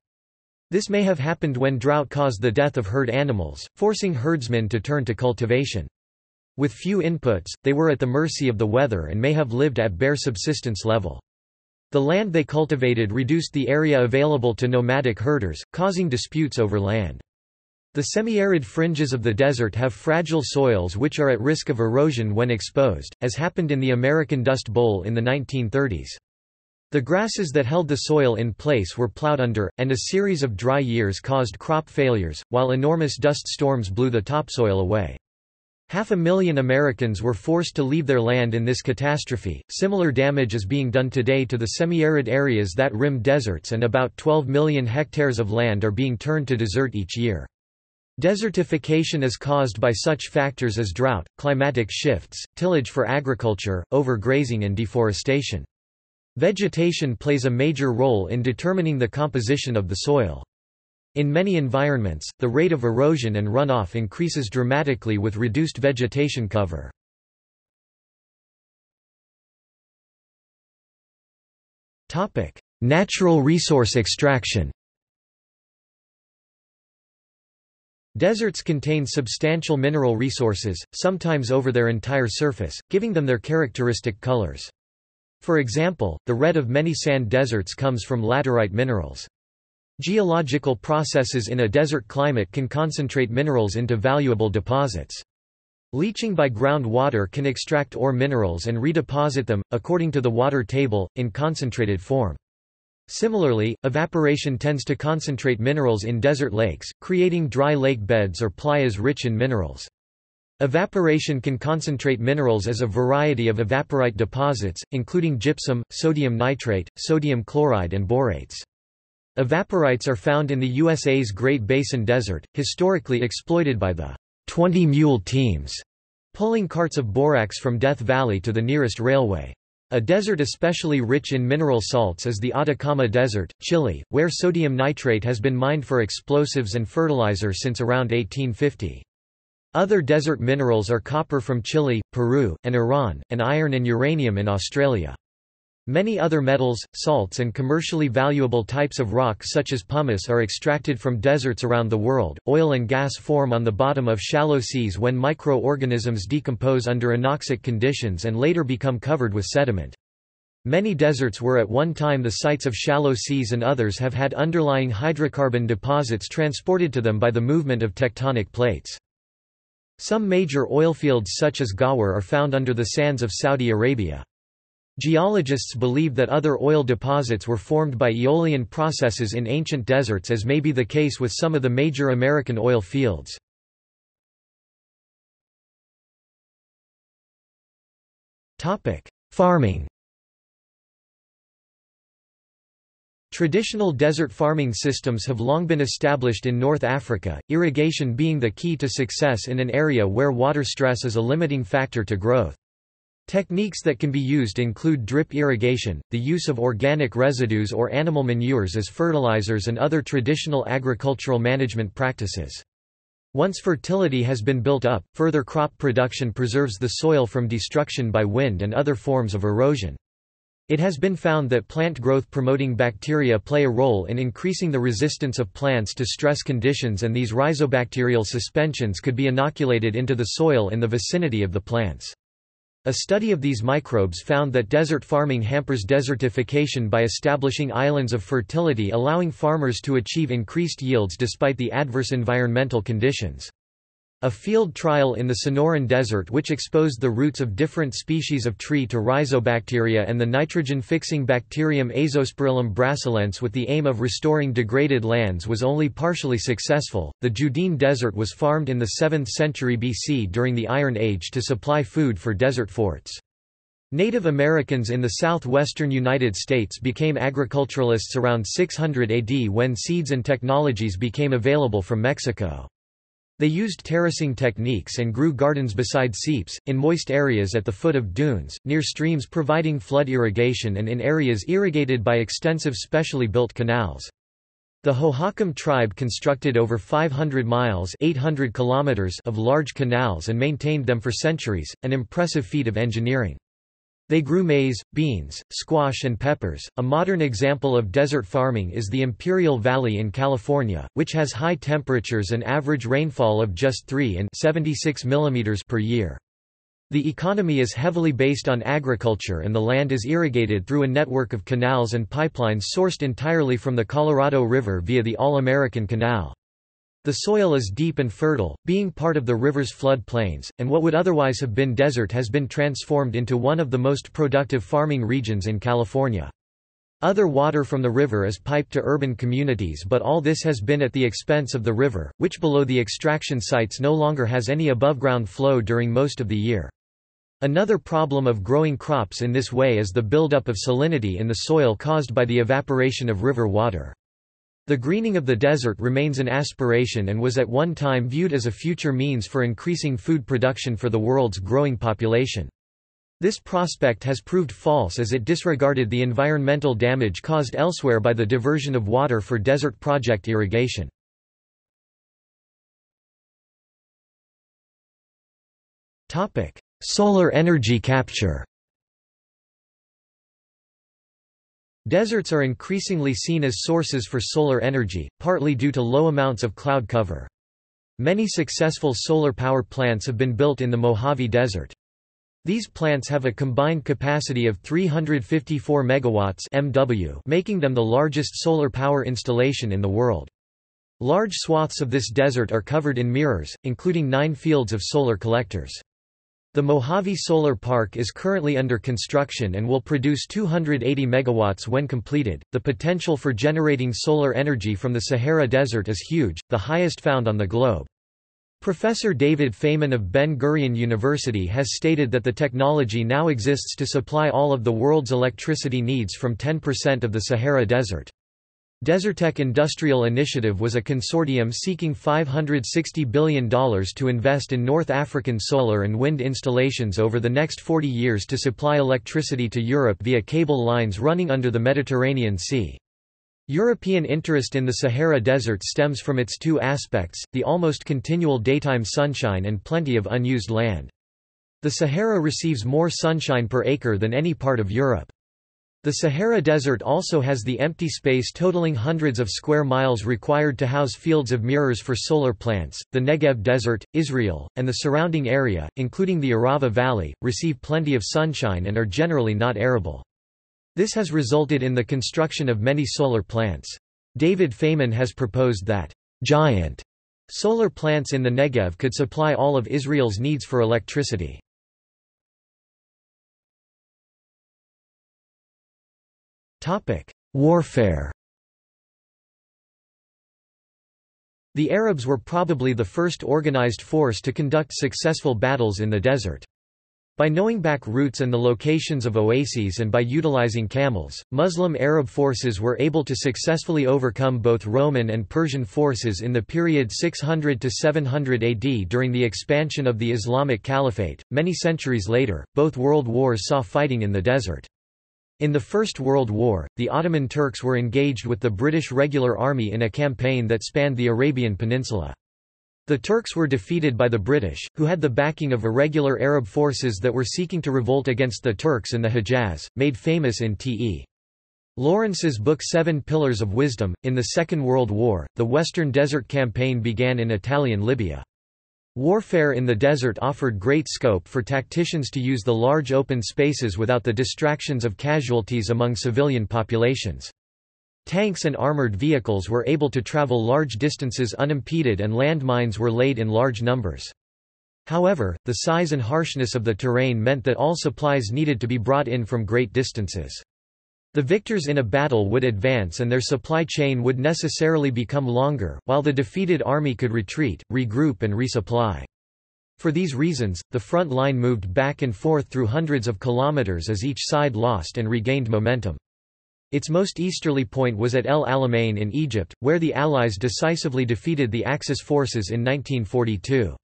This may have happened when drought caused the death of herd animals, forcing herdsmen to turn to cultivation. With few inputs, they were at the mercy of the weather and may have lived at bare subsistence level. The land they cultivated reduced the area available to nomadic herders, causing disputes over land. The semi-arid fringes of the desert have fragile soils which are at risk of erosion when exposed, as happened in the American Dust Bowl in the 1930s. The grasses that held the soil in place were plowed under, and a series of dry years caused crop failures, while enormous dust storms blew the topsoil away. Half a million Americans were forced to leave their land in this catastrophe. Similar damage is being done today to the semi-arid areas that rim deserts and about 12 million hectares of land are being turned to desert each year. Desertification is caused by such factors as drought, climatic shifts, tillage for agriculture, overgrazing and deforestation. Vegetation plays a major role in determining the composition of the soil. In many environments, the rate of erosion and runoff increases dramatically with reduced vegetation cover. Natural resource extraction Deserts contain substantial mineral resources, sometimes over their entire surface, giving them their characteristic colors. For example, the red of many sand deserts comes from laterite minerals. Geological processes in a desert climate can concentrate minerals into valuable deposits. Leaching by groundwater can extract ore minerals and redeposit them, according to the water table, in concentrated form. Similarly, evaporation tends to concentrate minerals in desert lakes, creating dry lake beds or playas rich in minerals. Evaporation can concentrate minerals as a variety of evaporite deposits, including gypsum, sodium nitrate, sodium chloride and borates. Evaporites are found in the USA's Great Basin Desert, historically exploited by the 20 mule teams, pulling carts of borax from Death Valley to the nearest railway. A desert especially rich in mineral salts is the Atacama Desert, Chile, where sodium nitrate has been mined for explosives and fertilizer since around 1850. Other desert minerals are copper from Chile, Peru, and Iran, and iron and uranium in Australia. Many other metals, salts and commercially valuable types of rock such as pumice are extracted from deserts around the world. Oil and gas form on the bottom of shallow seas when microorganisms decompose under anoxic conditions and later become covered with sediment. Many deserts were at one time the sites of shallow seas and others have had underlying hydrocarbon deposits transported to them by the movement of tectonic plates. Some major oilfields such as Ghawar are found under the sands of Saudi Arabia. Geologists believe that other oil deposits were formed by aeolian processes in ancient deserts as may be the case with some of the major American oil fields. Farming Traditional desert farming systems have long been established in North Africa, irrigation being the key to success in an area where water stress is a limiting factor to growth. Techniques that can be used include drip irrigation, the use of organic residues or animal manures as fertilizers and other traditional agricultural management practices. Once fertility has been built up, further crop production preserves the soil from destruction by wind and other forms of erosion. It has been found that plant growth promoting bacteria play a role in increasing the resistance of plants to stress conditions and these rhizobacterial suspensions could be inoculated into the soil in the vicinity of the plants. A study of these microbes found that desert farming hampers desertification by establishing islands of fertility allowing farmers to achieve increased yields despite the adverse environmental conditions. A field trial in the Sonoran Desert which exposed the roots of different species of tree to rhizobacteria and the nitrogen-fixing bacterium Azospirillum brasilense with the aim of restoring degraded lands was only partially successful. The Judean Desert was farmed in the 7th century BC during the Iron Age to supply food for desert forts. Native Americans in the southwestern United States became agriculturalists around 600 AD when seeds and technologies became available from Mexico. They used terracing techniques and grew gardens beside seeps, in moist areas at the foot of dunes, near streams providing flood irrigation and in areas irrigated by extensive specially built canals. The Hohokam tribe constructed over 500 miles 800 kilometers of large canals and maintained them for centuries, an impressive feat of engineering. They grew maize, beans, squash and peppers. A modern example of desert farming is the Imperial Valley in California, which has high temperatures and average rainfall of just 3 and 76 mm per year. The economy is heavily based on agriculture and the land is irrigated through a network of canals and pipelines sourced entirely from the Colorado River via the All-American Canal. The soil is deep and fertile, being part of the river's flood plains, and what would otherwise have been desert has been transformed into one of the most productive farming regions in California. Other water from the river is piped to urban communities but all this has been at the expense of the river, which below the extraction sites no longer has any above-ground flow during most of the year. Another problem of growing crops in this way is the buildup of salinity in the soil caused by the evaporation of river water. The greening of the desert remains an aspiration and was at one time viewed as a future means for increasing food production for the world's growing population. This prospect has proved false as it disregarded the environmental damage caused elsewhere by the diversion of water for desert project irrigation. Solar energy capture Deserts are increasingly seen as sources for solar energy, partly due to low amounts of cloud cover. Many successful solar power plants have been built in the Mojave Desert. These plants have a combined capacity of 354 megawatts MW, making them the largest solar power installation in the world. Large swaths of this desert are covered in mirrors, including nine fields of solar collectors. The Mojave Solar Park is currently under construction and will produce 280 megawatts when completed. The potential for generating solar energy from the Sahara Desert is huge, the highest found on the globe. Professor David Faiman of Ben-Gurion University has stated that the technology now exists to supply all of the world's electricity needs from 10% of the Sahara Desert. Desertec Industrial Initiative was a consortium seeking $560 billion to invest in North African solar and wind installations over the next 40 years to supply electricity to Europe via cable lines running under the Mediterranean Sea. European interest in the Sahara Desert stems from its two aspects, the almost continual daytime sunshine and plenty of unused land. The Sahara receives more sunshine per acre than any part of Europe. The Sahara Desert also has the empty space totaling hundreds of square miles required to house fields of mirrors for solar plants. The Negev Desert, Israel, and the surrounding area, including the Arava Valley, receive plenty of sunshine and are generally not arable. This has resulted in the construction of many solar plants. David Faiman has proposed that giant solar plants in the Negev could supply all of Israel's needs for electricity. Warfare The Arabs were probably the first organized force to conduct successful battles in the desert. By knowing back routes and the locations of oases and by utilizing camels, Muslim Arab forces were able to successfully overcome both Roman and Persian forces in the period 600 to 700 AD during the expansion of the Islamic Caliphate. Many centuries later, both world wars saw fighting in the desert. In the First World War, the Ottoman Turks were engaged with the British Regular Army in a campaign that spanned the Arabian Peninsula. The Turks were defeated by the British, who had the backing of irregular Arab forces that were seeking to revolt against the Turks in the Hejaz, made famous in T.E. Lawrence's book Seven Pillars of Wisdom. In the Second World War, the Western Desert Campaign began in Italian Libya. Warfare in the desert offered great scope for tacticians to use the large open spaces without the distractions of casualties among civilian populations. Tanks and armored vehicles were able to travel large distances unimpeded and landmines were laid in large numbers. However, the size and harshness of the terrain meant that all supplies needed to be brought in from great distances. The victors in a battle would advance and their supply chain would necessarily become longer, while the defeated army could retreat, regroup and resupply. For these reasons, the front line moved back and forth through hundreds of kilometers as each side lost and regained momentum. Its most easterly point was at El Alamein in Egypt, where the Allies decisively defeated the Axis forces in 1942.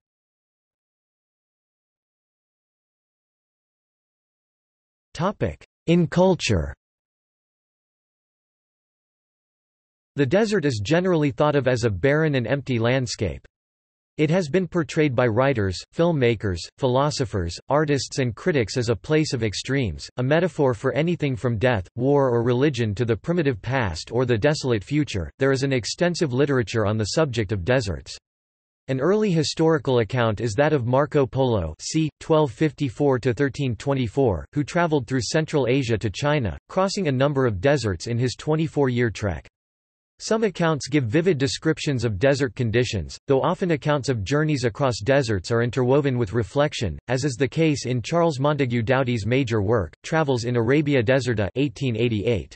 In culture The desert is generally thought of as a barren and empty landscape. It has been portrayed by writers, filmmakers, philosophers, artists and critics as a place of extremes, a metaphor for anything from death, war or religion to the primitive past or the desolate future. There is an extensive literature on the subject of deserts. An early historical account is that of Marco Polo c. 1254–1324, who traveled through Central Asia to China, crossing a number of deserts in his 24-year trek. Some accounts give vivid descriptions of desert conditions, though often accounts of journeys across deserts are interwoven with reflection, as is the case in Charles Montagu Doughty's major work, Travels in Arabia Deserta 1888.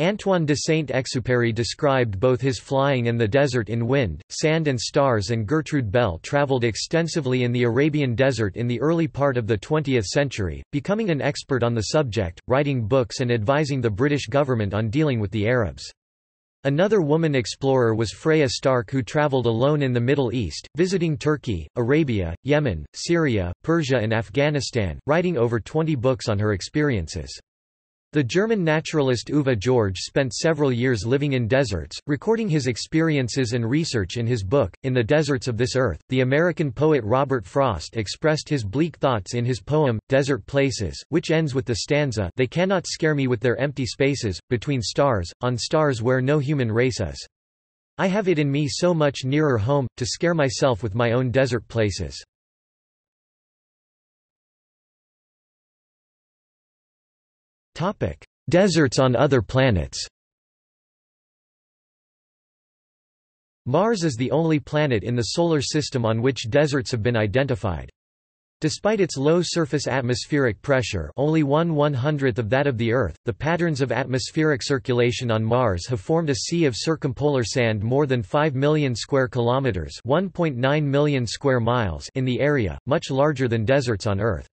Antoine de Saint-Exupéry described both his flying and the desert in wind, sand and stars and Gertrude Bell travelled extensively in the Arabian desert in the early part of the 20th century, becoming an expert on the subject, writing books and advising the British government on dealing with the Arabs. Another woman explorer was Freya Stark who traveled alone in the Middle East, visiting Turkey, Arabia, Yemen, Syria, Persia and Afghanistan, writing over 20 books on her experiences. The German naturalist Uwe George spent several years living in deserts, recording his experiences and research in his book, In the Deserts of This Earth. The American poet Robert Frost expressed his bleak thoughts in his poem, Desert Places, which ends with the stanza They cannot scare me with their empty spaces, between stars, on stars where no human race is. I have it in me so much nearer home, to scare myself with my own desert places. Deserts on other planets Mars is the only planet in the Solar System on which deserts have been identified. Despite its low surface atmospheric pressure only one one-hundredth of that of the Earth, the patterns of atmospheric circulation on Mars have formed a sea of circumpolar sand more than 5 million square kilometers 1.9 million square miles in the area, much larger than deserts on Earth.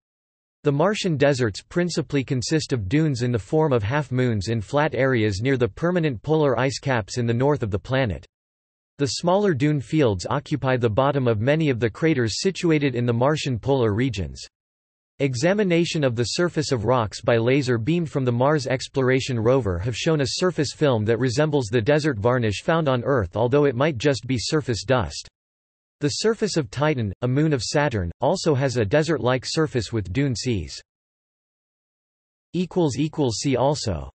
The Martian deserts principally consist of dunes in the form of half-moons in flat areas near the permanent polar ice caps in the north of the planet. The smaller dune fields occupy the bottom of many of the craters situated in the Martian polar regions. Examination of the surface of rocks by laser beamed from the Mars Exploration Rover have shown a surface film that resembles the desert varnish found on Earth although it might just be surface dust. The surface of Titan, a moon of Saturn, also has a desert-like surface with dune seas. See also